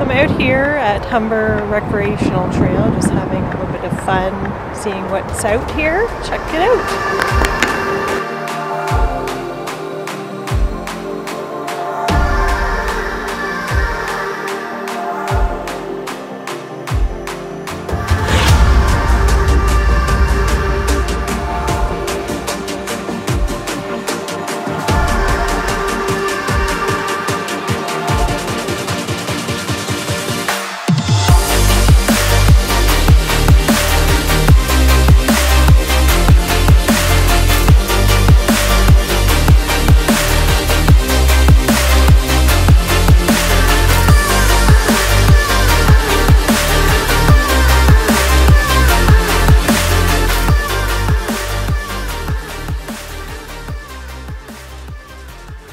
I'm out here at Humber Recreational Trail, just having a little bit of fun seeing what's out here. Check it out.